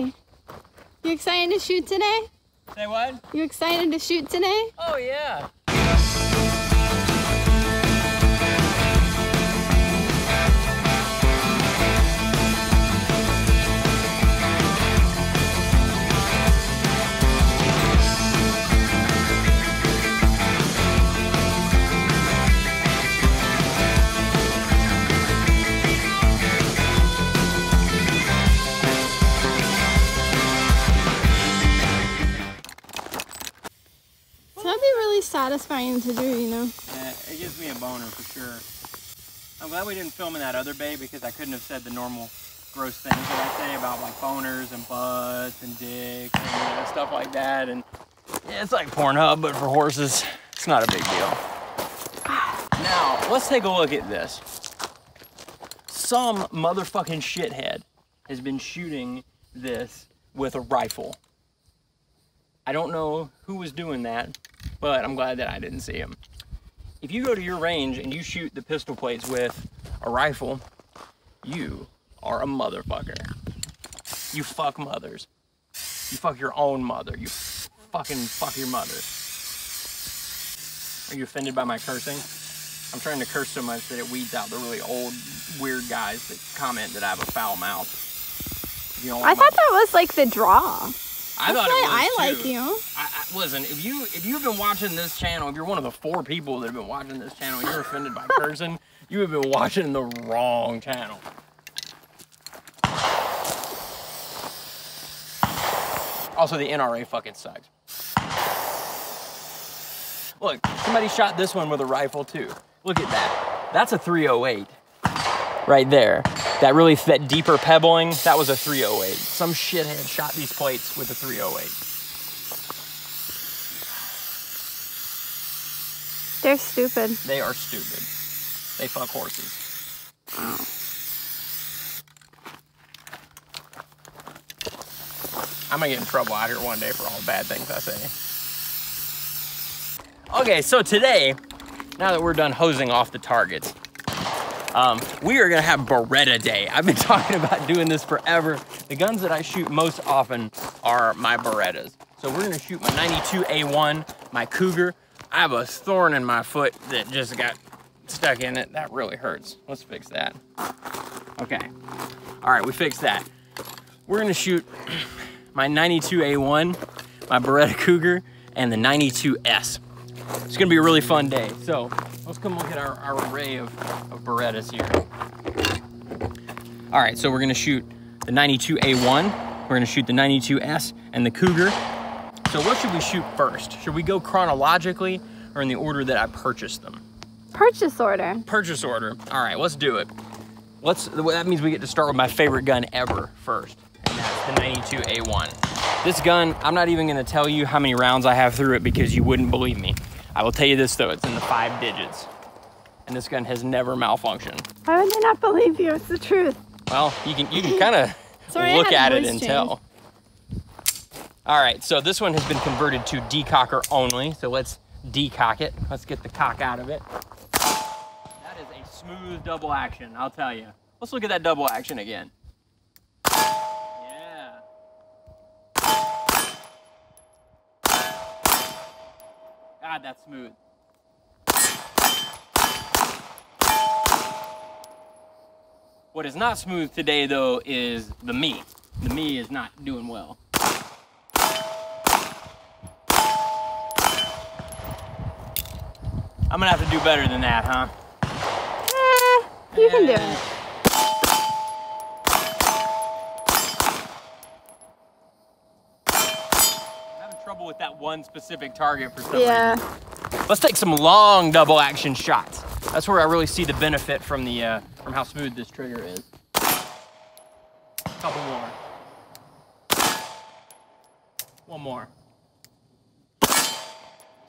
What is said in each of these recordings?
today? You excited to shoot today? Say what? You excited to shoot today? Oh yeah. Satisfying to do, you know? Yeah, it gives me a boner for sure. I'm glad we didn't film in that other bay because I couldn't have said the normal gross things that I say about like boners and butts and dicks and you know, stuff like that. And yeah, it's like Pornhub, but for horses, it's not a big deal. Now, let's take a look at this. Some motherfucking shithead has been shooting this with a rifle. I don't know who was doing that, but I'm glad that I didn't see him. If you go to your range and you shoot the pistol plates with a rifle, you are a motherfucker. You fuck mothers. You fuck your own mother. You fucking fuck your mother. Are you offended by my cursing? I'm trying to curse so much that it weeds out the really old, weird guys that comment that I have a foul mouth. You don't I thought that was like the draw. I That's thought why it was I too. like you. I, I, listen, if you if you've been watching this channel, if you're one of the four people that have been watching this channel, and you're offended by cursing, you have been watching the wrong channel. Also, the NRA fucking sucks. Look, somebody shot this one with a rifle too. Look at that. That's a 308 right there. That really that deeper pebbling, that was a 308. Some shithead shot these plates with a 308. They're stupid. They are stupid. They fuck horses. Oh. I'm gonna get in trouble out here one day for all the bad things I say. Okay, so today, now that we're done hosing off the targets, um, we are gonna have Beretta Day. I've been talking about doing this forever. The guns that I shoot most often are my Berettas. So we're gonna shoot my 92A1, my Cougar. I have a thorn in my foot that just got stuck in it. That really hurts. Let's fix that. Okay. All right, we fixed that. We're gonna shoot my 92A1, my Beretta Cougar, and the 92S. It's gonna be a really fun day. So let's come look at our, our array of, of Berettas here. All right, so we're gonna shoot the 92A1, we're gonna shoot the 92S, and the Cougar. So what should we shoot first? Should we go chronologically or in the order that I purchased them? Purchase order. Purchase order. All right, let's do it. Let's. That means we get to start with my favorite gun ever first, and that's the 92A1. This gun, I'm not even gonna tell you how many rounds I have through it because you wouldn't believe me. I will tell you this though, it's in the five digits, and this gun has never malfunctioned. Why would they not believe you? It's the truth. Well, you can you can kind of look at it and change. tell. All right, so this one has been converted to decocker only. So let's decock it. Let's get the cock out of it. That is a smooth double action, I'll tell you. Let's look at that double action again. Yeah. God, that's smooth. What is not smooth today, though, is the me. The me is not doing well. I'm gonna have to do better than that, huh? Eh, you can do it. I'm having one specific target for some Yeah. reason. Let's take some long double action shots. That's where I really see the benefit from the uh, from how smooth this trigger is. Couple more. One more.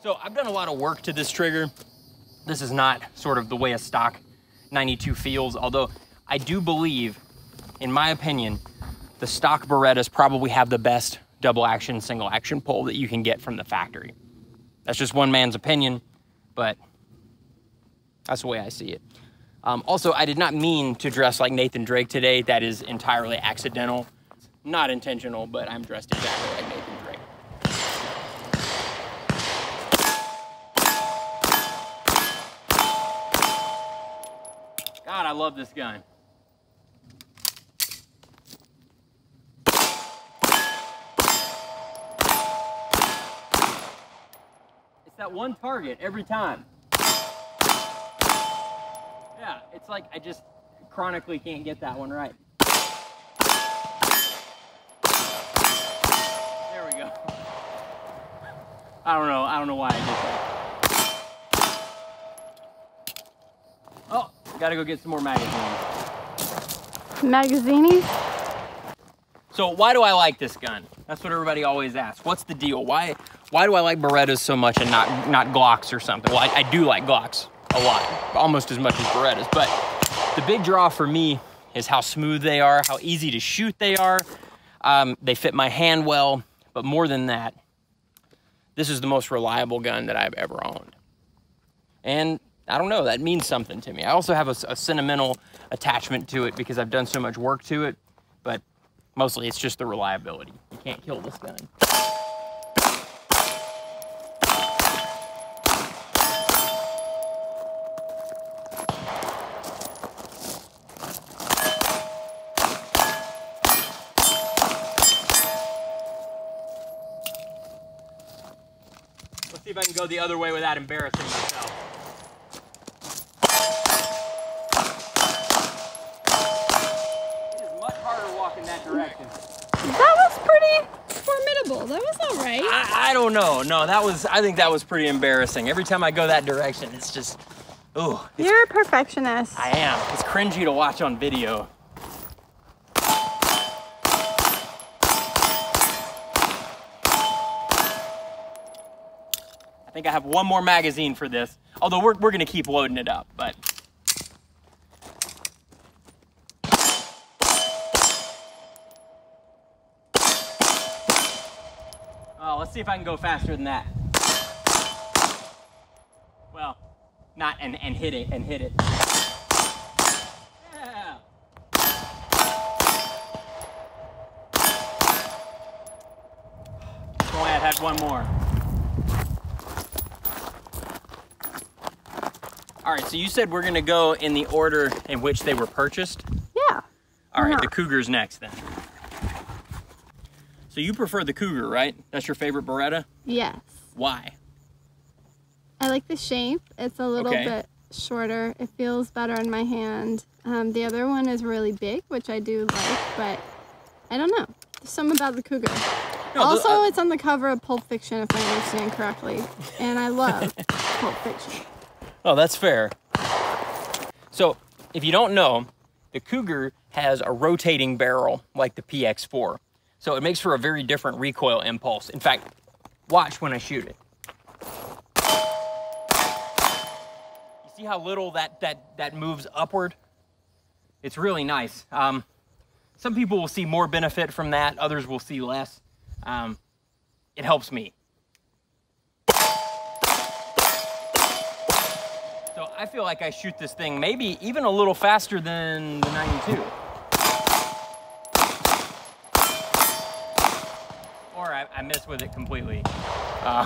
So I've done a lot of work to this trigger. This is not sort of the way a stock 92 feels, although I do believe, in my opinion, the stock Berettas probably have the best double action, single action pull that you can get from the factory. That's just one man's opinion, but that's the way I see it. Um, also, I did not mean to dress like Nathan Drake today. That is entirely accidental. Not intentional, but I'm dressed exactly like Nathan Drake. God, I love this gun. That one target every time. Yeah, it's like I just chronically can't get that one right. There we go. I don't know. I don't know why I did that. Oh, gotta go get some more magazines. Magazinis? So why do I like this gun? That's what everybody always asks. What's the deal? Why why do I like Berettas so much and not not Glocks or something? Well, I, I do like Glocks a lot, almost as much as Berettas. But the big draw for me is how smooth they are, how easy to shoot they are. Um, they fit my hand well, but more than that, this is the most reliable gun that I've ever owned. And I don't know, that means something to me. I also have a, a sentimental attachment to it because I've done so much work to it, but mostly it's just the reliability. You can't kill this gun. If I can go the other way without embarrassing myself. It is much harder walking that direction. That was pretty formidable. That was all right. I, I don't know. No, that was, I think that was pretty embarrassing. Every time I go that direction, it's just, ooh, it's, You're a perfectionist. I am. It's cringy to watch on video. Think I have one more magazine for this. Although we're, we're gonna keep loading it up, but. Oh, let's see if I can go faster than that. Well, not and, and hit it and hit it. One more. All right, so you said we're gonna go in the order in which they were purchased. Yeah. All right, Yeah. the Cougar's next then. So you prefer the Cougar, right? That's your favorite Beretta. Yes. Why? I like the shape. It's a little Okay. bit shorter. It feels better in my hand. Um, the other one is really big, which I do like, but I don't know. There's something about the Cougar. No, the- also, uh, it's on the cover of Pulp Fiction, if I understand correctly. And I love Pulp Fiction. Oh, that's fair. So, if you don't know, the Cougar has a rotating barrel like the PX4. So it makes for a very different recoil impulse. In fact, watch when I shoot it. You see how little that, that, that moves upward? It's really nice. Um, some people will see more benefit from that, others will see less. Um, it helps me. I feel like I shoot this thing maybe even a little faster than the 92. Or I, I miss with it completely. Uh,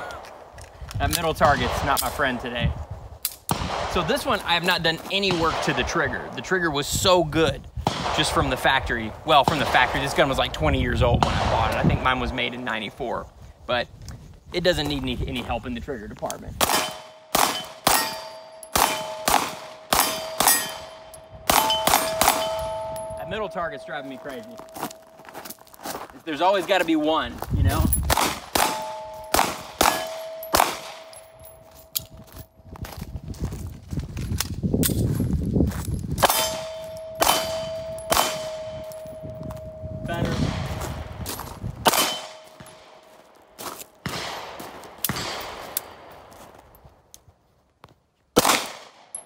that middle target's not my friend today. So this one, I have not done any work to the trigger. The trigger was so good just from the factory. Well, from the factory, this gun was like 20 years old when I bought it. I think mine was made in 94, but it doesn't need any, any help in the trigger department. Middle target's driving me crazy. There's always got to be one, you know?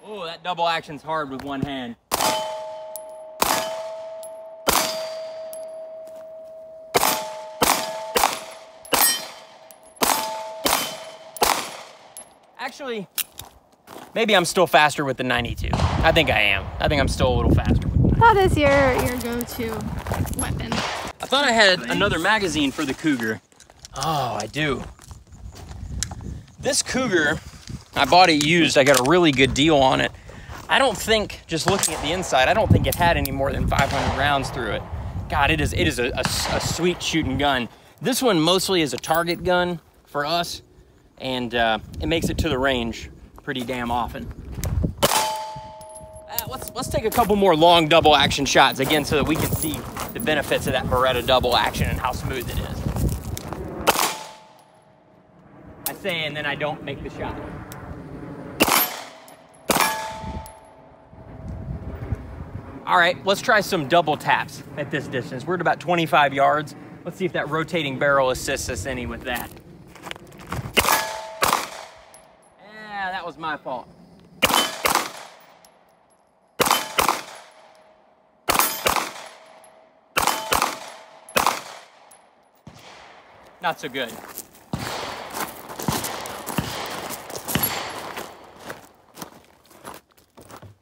Oh, that double action's hard with one hand. Actually, maybe I'm still faster with the 92. I think I am. I think I'm still a little faster with the 92. That is your, your go-to weapon. I thought I had another magazine for the Cougar. Oh, I do. This Cougar, I bought it used. I got a really good deal on it. I don't think, just looking at the inside, I don't think it had any more than 500 rounds through it. God, it is it is a, a, a sweet shooting gun. This one mostly is a target gun for us, and uh, it makes it to the range pretty damn often. Uh, let's, let's take a couple more long double action shots again so that we can see the benefits of that Beretta double action and how smooth it is. I say and then I don't make the shot. All right, let's try some double taps at this distance. We're at about 25 yards. Let's see if that rotating barrel assists us any with that. That was my fault. Not so good.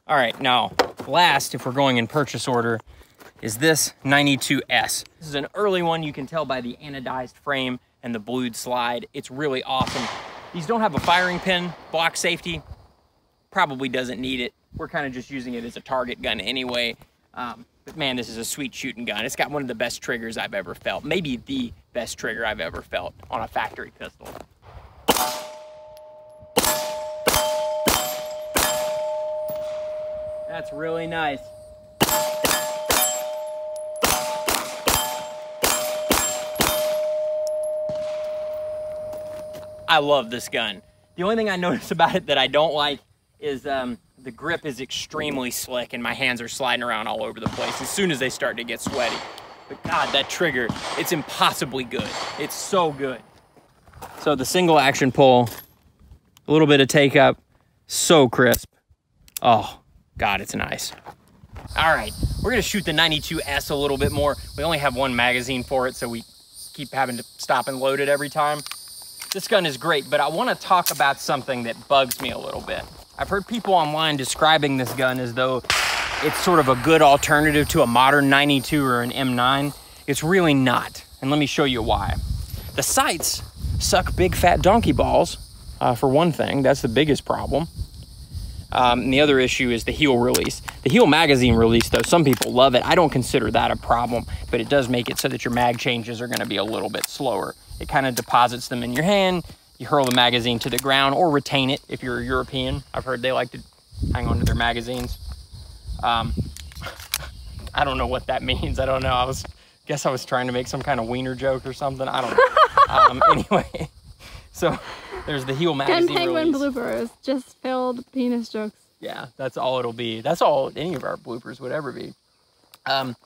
All right, now last, if we're going in purchase order, is this 92S. This is an early one. You can tell by the anodized frame and the blued slide. It's really awesome. These don't have a firing pin, block safety, probably doesn't need it. We're kind of just using it as a target gun anyway. Um, but man, this is a sweet shooting gun. It's got one of the best triggers I've ever felt. Maybe the best trigger I've ever felt on a factory pistol. That's really nice. I love this gun. The only thing I notice about it that I don't like is um, the grip is extremely slick and my hands are sliding around all over the place as soon as they start to get sweaty. But God, that trigger, it's impossibly good. It's so good. So the single action pull, a little bit of take up, so crisp. Oh, God, it's nice. All right, we're gonna shoot the 92S a little bit more. We only have one magazine for it, so we keep having to stop and load it every time. This gun is great, but I wanna talk about something that bugs me a little bit. I've heard people online describing this gun as though it's sort of a good alternative to a modern 92 or an M9. It's really not, and let me show you why. The sights suck big fat donkey balls, uh, for one thing, that's the biggest problem. Um, and the other issue is the heel release. The heel magazine release, though, some people love it. I don't consider that a problem, but it does make it so that your mag changes are going to be a little bit slower. It kind of deposits them in your hand. You hurl the magazine to the ground or retain it if you're a European. I've heard they like to hang on to their magazines. Um, I don't know what that means. I don't know. I was guess I was trying to make some kind of wiener joke or something. I don't know. um, anyway, so there's the heel magazine. Gun Penguin release. bloopers, just filled penis jokes. Yeah, that's all it'll be. That's all any of our bloopers would ever be. Um,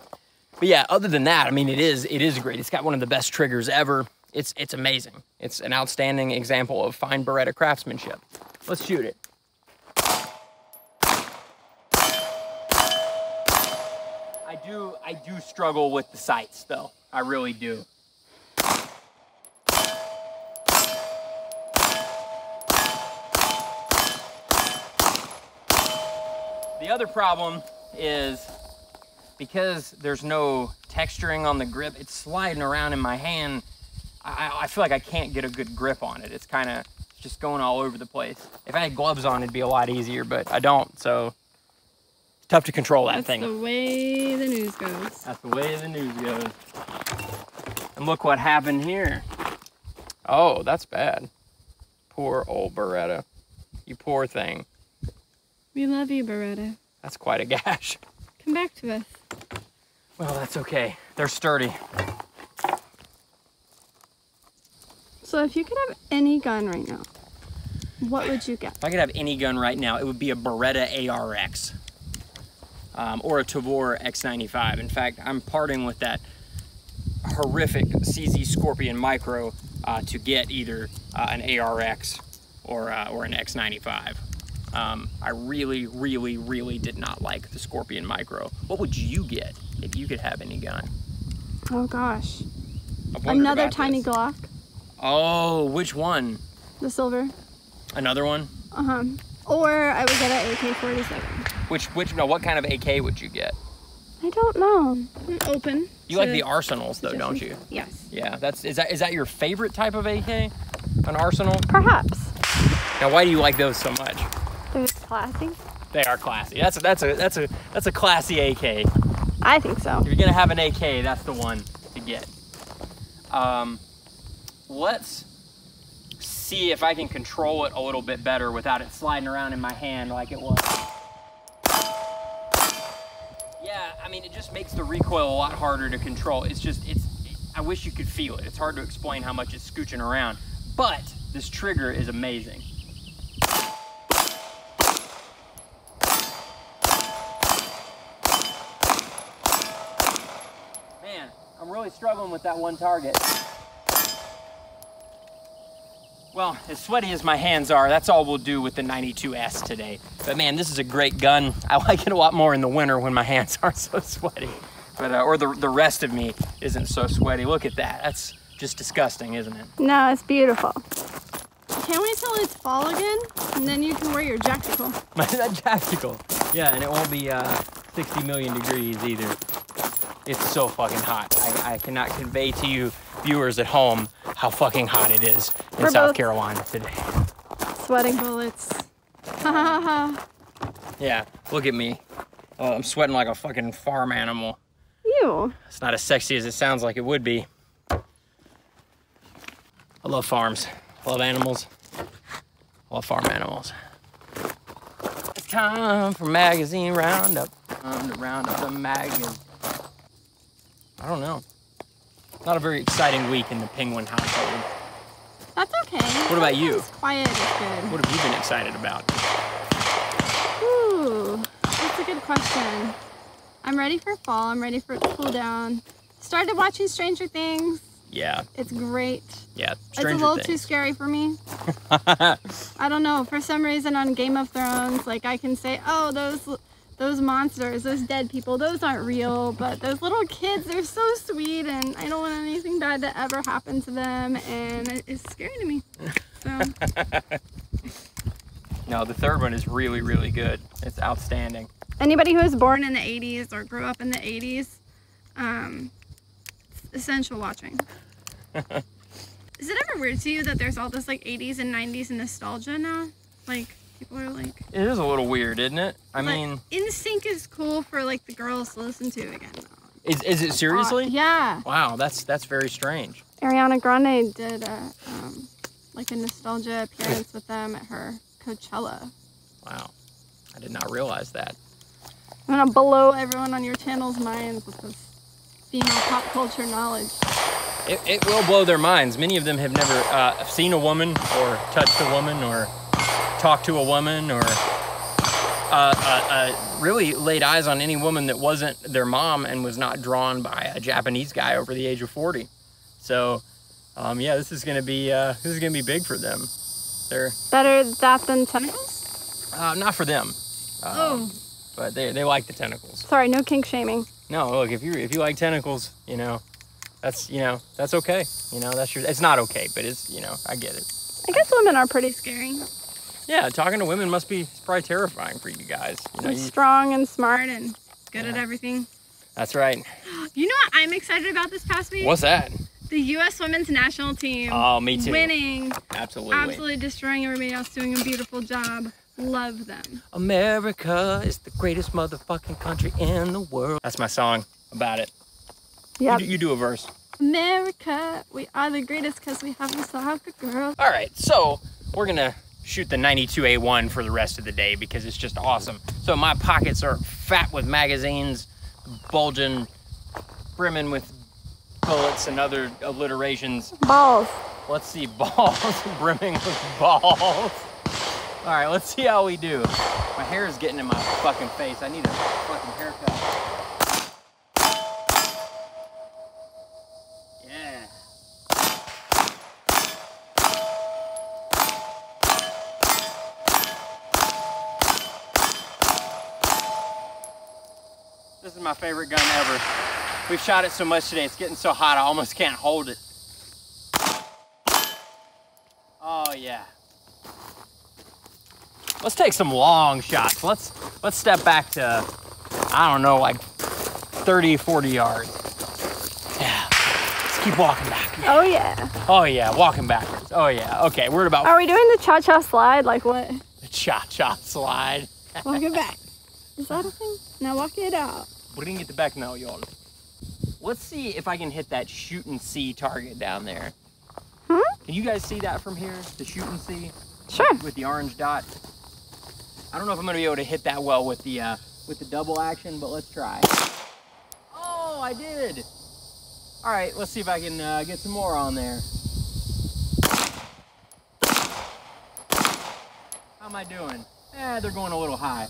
but yeah, other than that, I mean, it is it is great. It's got one of the best triggers ever. It's it's amazing. It's an outstanding example of fine Beretta craftsmanship. Let's shoot it. I do I do struggle with the sights though. I really do. The other problem is because there's no texturing on the grip, it's sliding around in my hand. I, I feel like I can't get a good grip on it. It's kind of just going all over the place. If I had gloves on, it'd be a lot easier, but I don't, so it's tough to control that That's thing. That's the way the news goes. That's the way the news goes. And look what happened here. Oh, that's bad. Poor old Beretta. You poor thing. We love you, Beretta. That's quite a gash. Come back to us. Well, that's okay. They're sturdy. So if you could have any gun right now, what would you get? If I could have any gun right now, it would be a Beretta ARX um, or a Tavor X95. In fact, I'm parting with that horrific CZ Scorpion Micro uh, to get either uh, an ARX or, uh, or an X95. Um, I really, really, really did not like the Scorpion Micro. What would you get if you could have any gun? Oh gosh. Another tiny this. Glock. Oh, which one? The silver. Another one? Uh-huh. Or I would get an AK-47. Which, which, no, what kind of AK would you get? I don't know. I'm open. You like the arsenals though, don't you? Yes. Yeah, that's is that is that your favorite type of AK? An arsenal? Perhaps. Now, why do you like those so much? They're classy. They are classy. That's a, that's a that's a that's a classy AK. I think so. If you're gonna have an AK, that's the one to get. Um, let's see if I can control it a little bit better without it sliding around in my hand like it was. Yeah, I mean, it just makes the recoil a lot harder to control. It's just, it's, I wish you could feel it. It's hard to explain how much it's scooching around. But this trigger is amazing. Man, I'm really struggling with that one target. Well, as sweaty as my hands are, that's all we'll do with the 92S today. But man, this is a great gun. I like it a lot more in the winter when my hands aren't so sweaty. But, uh, or the, the rest of me isn't so sweaty. Look at that. That's just disgusting, isn't it? No, it's beautiful. Can't wait till it's fall again, and then you can wear your jactical. that tactical. Yeah, and it won't be uh, 60 million degrees either. It's so fucking hot. I, I cannot convey to you viewers at home how fucking hot it is in We're South Carolina today. Sweating bullets. Ha ha ha. Yeah, look at me. Oh, I'm sweating like a fucking farm animal. Ew. It's not as sexy as it sounds like it would be. I love farms. I love animals. I love farm animals. It's time for magazine roundup. Time to round up the magazine. I don't know. Not a very exciting week in the penguin household. That's okay. What about you? Quiet is good. What have you been excited about? Ooh, that's a good question. I'm ready for fall. I'm ready for it to cool down. Started watching Stranger Things. Yeah, It's great. yeah. Stranger it's a little too scary for me. I don't know. For some reason, on Game of Thrones, like I can say, "Oh, those those monsters, those dead people, those aren't real." But those little kids, they're so sweet, and I don't want anything bad to ever happen to them, and it's scary to me. So no, the third one is really, really good. It's outstanding. anybody who was born in the 80s or grew up in the 80s, um, essential watching. Is it ever weird to you that there's all this like 80s and 90s nostalgia now? Like people are like, It is a little weird, isn't it? I mean, NSYNC is cool for like the girls to listen to again. is, is it seriously? Uh, yeah. Wow, that's that's very strange. Ariana Grande did a um, like a nostalgia appearance with them at her Coachella. Wow, I did not realize that. I'm gonna blow everyone on your channel's minds with this female pop culture knowledge. It, it will blow their minds. Many of them have never uh, seen a woman or touched a woman or talked to a woman or uh, uh, uh, really laid eyes on any woman that wasn't their mom and was not drawn by a Japanese guy over the age of 40. So, um, yeah, this is gonna be uh, this is gonna be big for them. They're Better that than tentacles? uh, not for them, um, Oh, but they, they like the tentacles. sorry, no kink shaming. No, look, if you if you like tentacles, you know, that's you know that's okay. You know, that's your. It's not okay, but it's you know I get it. I guess women are pretty scary. Yeah, talking to women must be probably terrifying for you guys. You know, you, strong and smart and good at everything. that's right. You know what I'm excited about this past week? What's that? The U.S. women's national team Oh, me too. winning, Absolutely. absolutely destroying everybody else, doing a beautiful job. Love them. America is the greatest motherfucking country in the world. That's my song about it. Yeah. You, do- you do a verse. America, we are the greatest because we have a soccer girl. All right, so we're gonna shoot the 92A1 for the rest of the day because it's just awesome. So my pockets are fat with magazines, bulging, brimming with bullets and other alliterations. Balls. Let's see, balls brimming with balls. All right, let's see how we do. My hair is getting in my fucking face. I need a fucking haircut. Yeah. This is my favorite gun ever. We've shot it so much today, it's getting so hot I almost can't hold it. Oh yeah. Let's take some long shots. Let's let's step back to I don't know, like 30, 40 yards. Yeah. Let's keep walking back. Oh yeah. Oh yeah, walking backwards. Oh yeah. Okay, we're about Are we doing the cha-cha slide? Like what? the cha-cha slide. Walk it back. Is that a thing? Now walk it out. Bring it back now, y'all. Let's see if I can hit that Shoot-N-C target down there. Hmm? Can you guys see that from here? The Shoot-N-C Sure. with the orange dot. I don't know if I'm gonna be able to hit that well with the uh, with the double action, but let's try. Oh, I did. All right, let's see if I can uh, get some more on there. How am I doing? Eh, they're going a little high.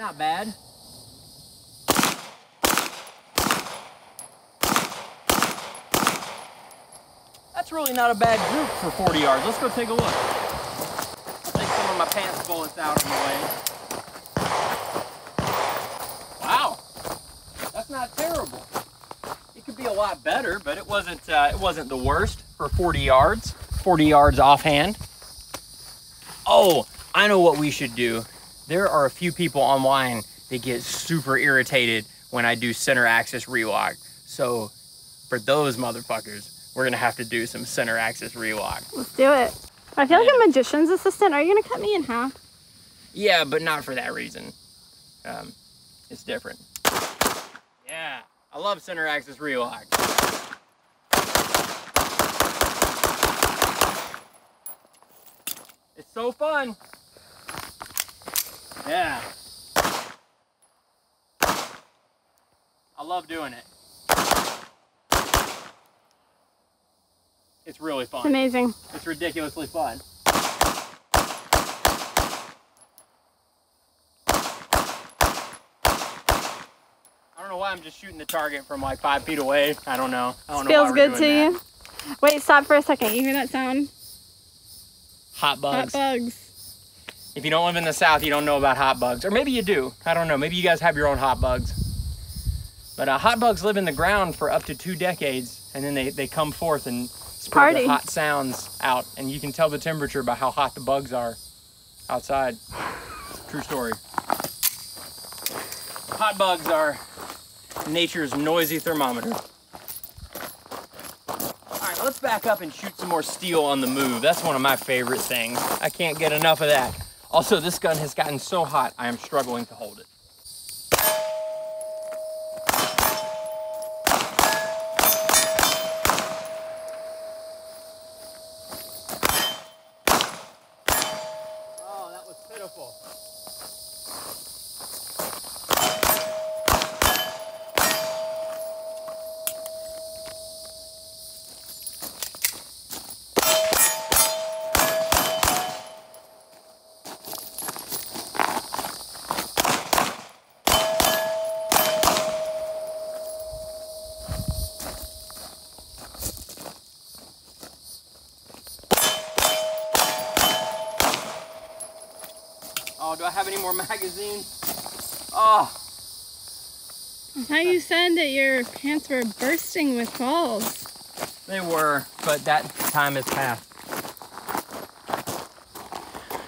Not bad. That's really not a bad group for 40 yards. Let's go take a look. I'll take some of my pants bullets out of the way. Wow, that's not terrible. It could be a lot better, but it wasn't. Uh, it wasn't the worst for 40 yards. 40 yards offhand. Oh, I know what we should do. There are a few people online that get super irritated when I do center axis relock. So for those motherfuckers, we're gonna have to do some center axis relock. Let's do it. I feel like a magician's assistant. Are you gonna cut me in half? Yeah, but not for that reason. Um, it's different. Yeah, I love center axis relock. It's so fun. Yeah. I love doing it. It's really It's fun. amazing. It's ridiculously fun. I don't know why I'm just shooting the target from like five feet away. I don't know. I don't Feels why we're good to doing you. Wait, stop for a second. You hear that sound? Hot bugs. Hot bugs. If you don't live in the South, you don't know about hot bugs. Or maybe you do. I don't know. Maybe you guys have your own hot bugs. But uh, hot bugs live in the ground for up to two decades, and then they, they come forth and spread their hot sounds out. And you can tell the temperature by how hot the bugs are outside. True story. Hot bugs are nature's noisy thermometer. All right, let's back up and shoot some more steel on the move. That's one of my favorite things. I can't get enough of that. Also, this gun has gotten so hot, I am struggling to hold it. Oh, that was pitiful. Oh, do I have any more magazines? Ah. Oh, How you said that your pants were bursting with balls. they were, but that time has passed.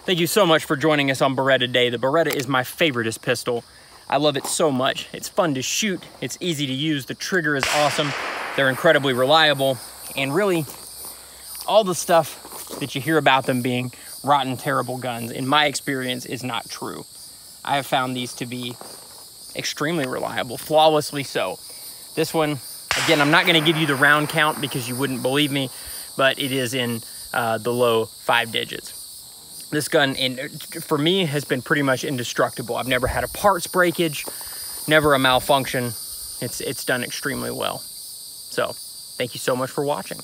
Thank you so much for joining us on Beretta Day. The Beretta is my favoriteest pistol. I love it so much. It's fun to shoot, it's easy to use, the trigger is awesome, they're incredibly reliable, and really, all the stuff that you hear about them being rotten, terrible guns, in my experience, is not true. I have found these to be extremely reliable, flawlessly so. This one, again, I'm not going to give you the round count because you wouldn't believe me, but it is in uh, the low five digits. This gun, in, for me, has been pretty much indestructible. I've never had a parts breakage, never a malfunction. It's, it's done extremely well. So, thank you so much for watching.